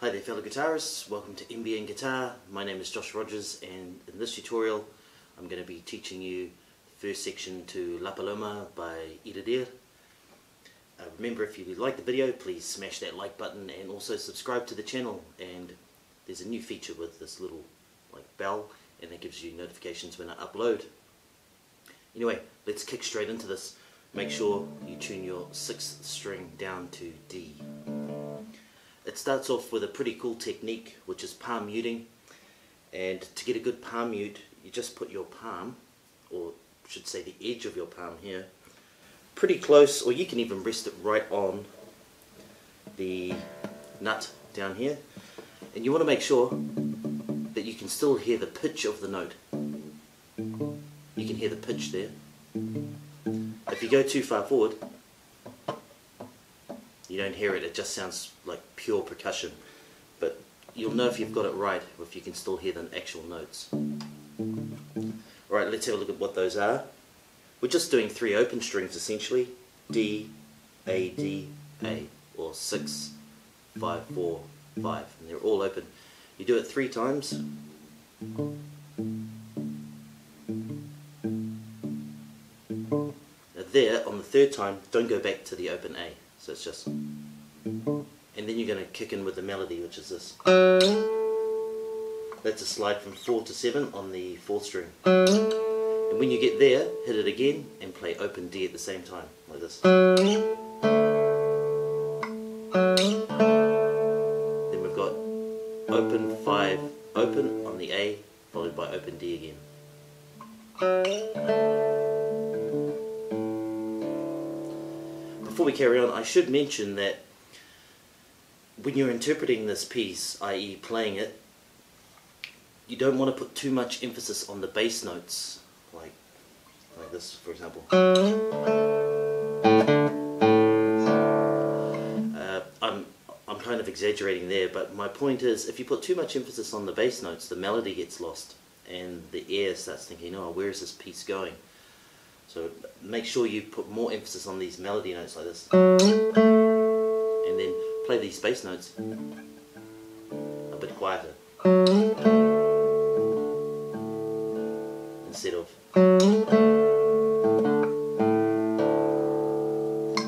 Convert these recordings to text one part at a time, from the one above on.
Hi there fellow guitarists, welcome to NBN Guitar. My name is Josh Rogers and in this tutorial I'm going to be teaching you the first section to La Paloma by Yradier. Uh, remember if you like the video please smash that like button and also subscribe to the channel and there's a new feature with this little like bell and it gives you notifications when I upload. Anyway, let's kick straight into this. Make sure you tune your 6th string down to D. It starts off with a pretty cool technique which is palm muting. And to get a good palm mute you just put your palm or should say the edge of your palm here pretty close or you can even rest it right on the nut down here. And you want to make sure that you can still hear the pitch of the note. You can hear the pitch there. If you go too far forward you don't hear it, it just sounds like pure percussion. But you'll know if you've got it right, if you can still hear the actual notes. Alright, let's have a look at what those are. We're just doing three open strings essentially. D, A, D, A, or 6, 5, 4, 5. And they're all open. You do it three times. Now there, on the third time, don't go back to the open A. So it's just, and then you're going to kick in with the melody, which is this. That's a slide from 4 to 7 on the 4th string. And when you get there, hit it again and play open D at the same time, like this. Then we've got open 5, open on the A, followed by open D again. We carry on, I should mention that when you're interpreting this piece, i.e. playing it, you don't want to put too much emphasis on the bass notes, like, like this for example. Uh, I'm, I'm kind of exaggerating there, but my point is, if you put too much emphasis on the bass notes, the melody gets lost, and the ear starts thinking, oh, where is this piece going? So make sure you put more emphasis on these melody notes like this. And then play these bass notes a bit quieter. Instead of.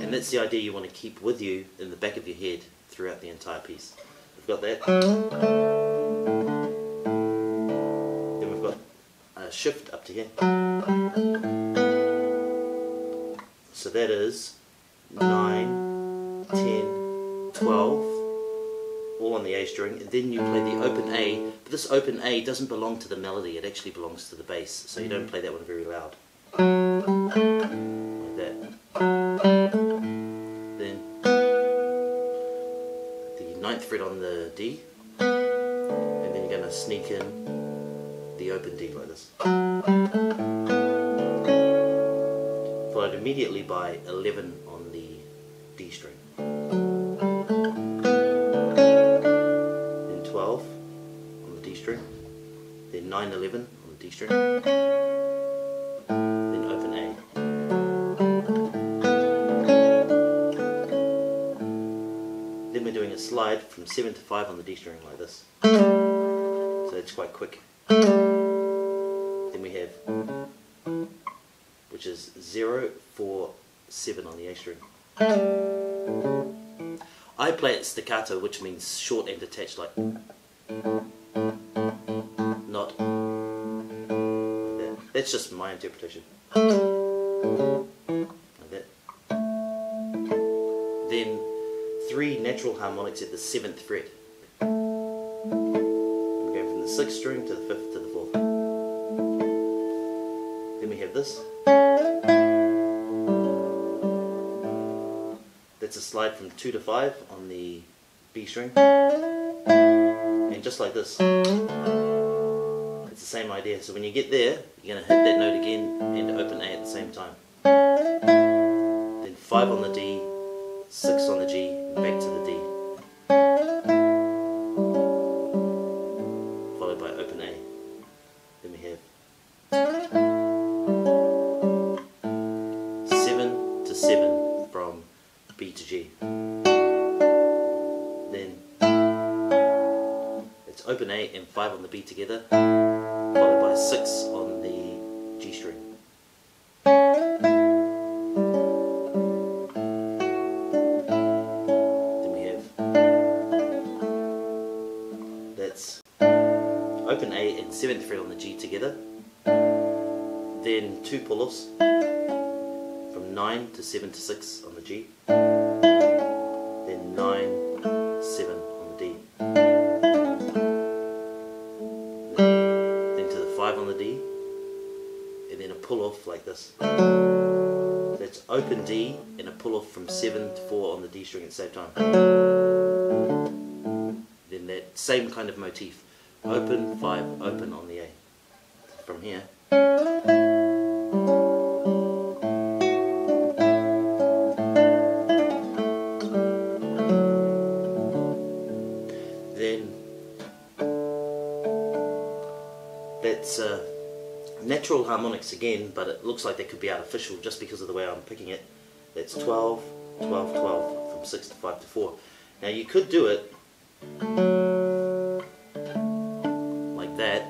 And that's the idea you want to keep with you in the back of your head throughout the entire piece. We've got that. Then we've got a shift up to here. So that is 9, 10, 12, all on the A string, and then you play the open A, but this open A doesn't belong to the melody, it actually belongs to the bass, so you don't play that one very loud. Like that. Then the ninth fret on the D, and then you're going to sneak in the open D like this immediately by 11 on the D string. Then 12 on the D string. Then 9, 11 on the D string. Then open A. Then we're doing a slide from 7 to 5 on the D string like this. So it's quite quick. Then we have which is 0, 4, 7 on the A string. I play it staccato, which means short and detached, like not. That's just my interpretation. Like that. Then three natural harmonics at the seventh fret. We're going from the sixth string to the fifth this. That's a slide from 2 to 5 on the B string. And just like this, it's the same idea. So when you get there, you're going to hit that note again and open A at the same time. Then 5 on the D, 6 on the G, back to the D. Followed by open A. Then we have B together, followed by 6 on the G string. Then we have that's open A and 7th fret on the G together, then 2 pull-offs from 9 to 7 to 6 on the G, this. That's open D and a pull off from 7 to 4 on the D string at the same time. Then that same kind of motif. Open, 5, open on the A. From here. Natural harmonics again, but it looks like they could be artificial just because of the way I'm picking it. That's 12, 12, 12, from 6 to 5 to 4. Now you could do it like that,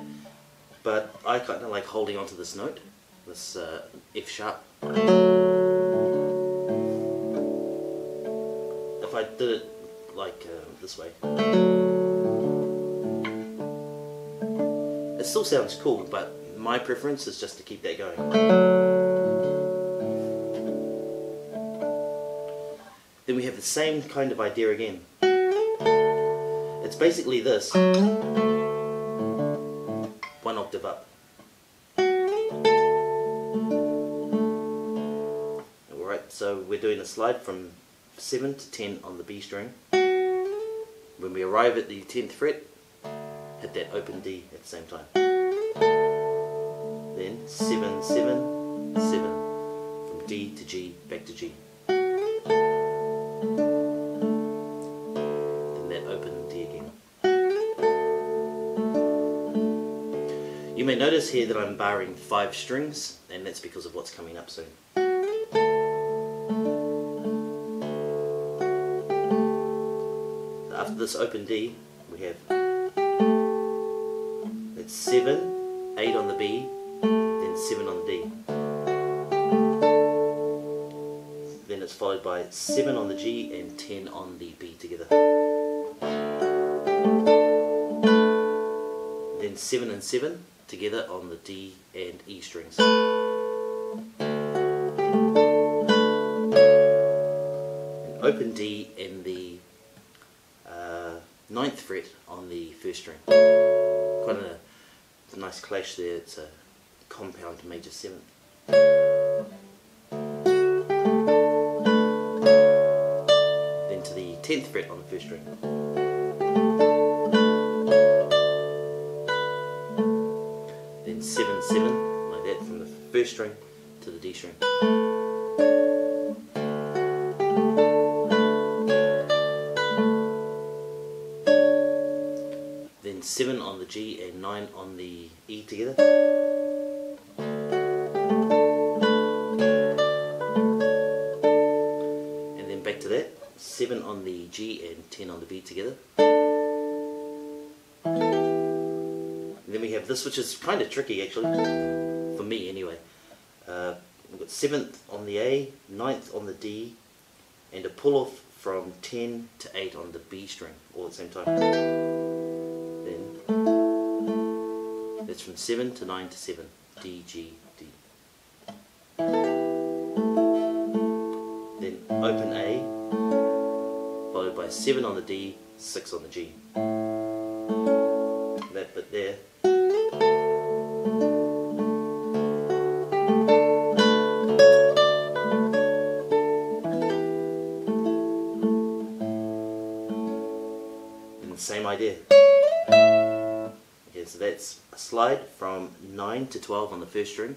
but I kind of like holding onto this note, this uh, F sharp. If I did it like uh, this way, it still sounds cool, but my preference is just to keep that going. Then we have the same kind of idea again. It's basically this, one octave up. Alright, so we're doing a slide from 7 to 10 on the B string. When we arrive at the 10th fret, hit that open D at the same time. Then 7, 7, 7, from D to G, back to G. Then that open D again. You may notice here that I'm barring five strings, and that's because of what's coming up soon. After this open D, we have that's 7, 8 on the B, then 7 on D. Then it's followed by 7 on the G and 10 on the B together. Then 7 and 7 together on the D and E strings. And open D in the uh, ninth fret on the first string. Quite a, a nice clash there. It's a compound major seventh. Then to the tenth fret on the first string. Then seven seven like that from the first string to the D string. Then 7 on the G and 9 on the E together. 7 on the G and 10 on the B together. And then we have this which is kind of tricky actually, for me anyway. Uh, we've got 7th on the A, 9th on the D, and a pull off from 10 to 8 on the B string all at the same time. Then that's from 7 to 9 to 7. D, G, 7 on the D, 6 on the G. That bit there. And the same idea. Okay, so that's a slide from 9 to 12 on the first string.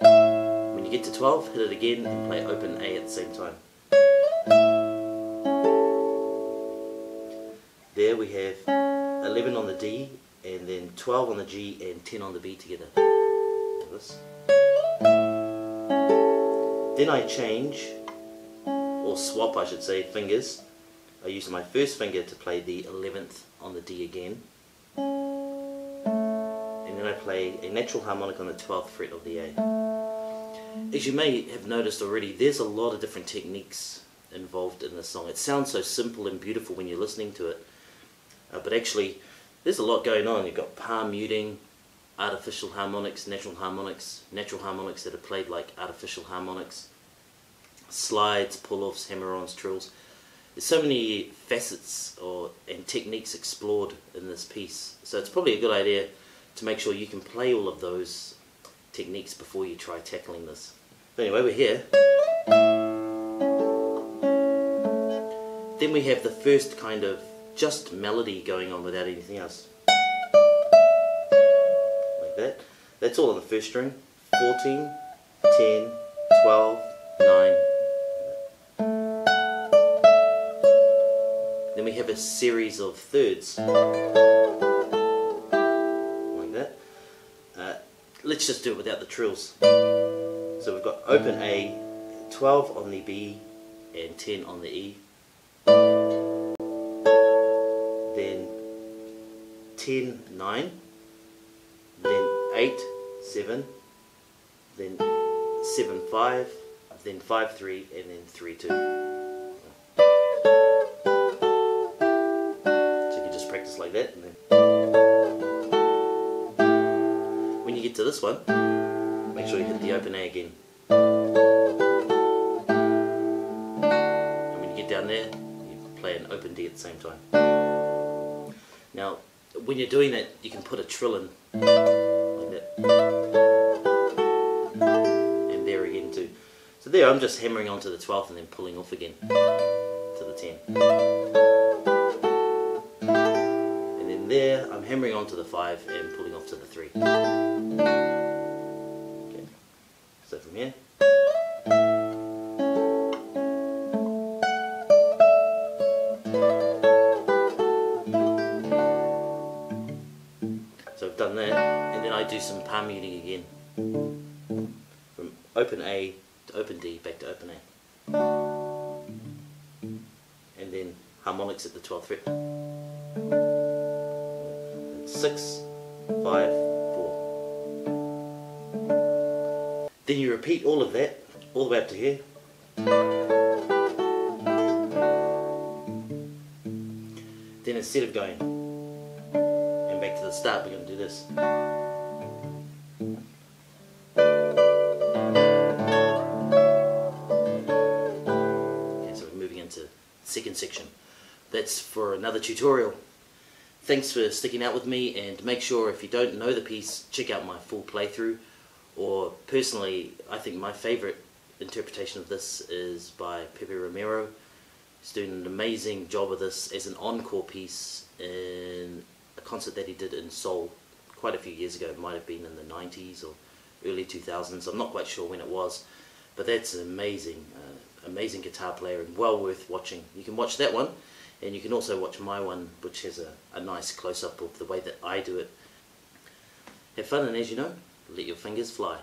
When you get to 12, hit it again and play open A at the same time. We have 11 on the D, and then 12 on the G and 10 on the B together. This. Then I change, or swap I should say, fingers. I use my first finger to play the 11th on the D again, and then I play a natural harmonic on the 12th fret of the A. As you may have noticed already, there's a lot of different techniques involved in this song. It sounds so simple and beautiful when you're listening to it, uh, but actually there's a lot going on. You've got palm muting, artificial harmonics, natural harmonics, natural harmonics that are played like artificial harmonics, slides, pull-offs, hammer-ons, trills. There's so many facets or and techniques explored in this piece, so it's probably a good idea to make sure you can play all of those techniques before you try tackling this. Anyway, we're here. Then we have the first kind of just melody going on without anything else. Like that. That's all on the first string. 14, 10, 12, 9. Then we have a series of thirds. Like that. Uh, let's just do it without the trills. So we've got open A, 12 on the B, and 10 on the E. 10, 9. Then 8, 7. Then 7, 5. Then 5, 3, and then 3, 2. So you can just practice like that. And then when you get to this one, make sure you hit the open A again. And when you get down there, you play an open D at the same time. Now, when you're doing that, you can put a trill in like that. And there again too. So there, I'm just hammering onto the 12th and then pulling off again to the 10. And then there, I'm hammering onto the 5 and pulling off to the 3. Okay. So from here. Done that, and then I do some palm muting again. From open A to open D, back to open A. And then harmonics at the 12th fret. Six, five, four. Then you repeat all of that, all the way up to here. Then instead of going start, we're going to do this. Okay, so we're moving into second section. That's for another tutorial. Thanks for sticking out with me and make sure if you don't know the piece, check out my full playthrough. Or personally, I think my favourite interpretation of this is by Pepe Romero. He's doing an amazing job of this as an encore piece in concert that he did in Seoul quite a few years ago. It might have been in the 90s or early 2000s. I'm not quite sure when it was. But that's an amazing, uh, amazing guitar player and well worth watching. You can watch that one and you can also watch my one which has a, a nice close-up of the way that I do it. Have fun and as you know, let your fingers fly.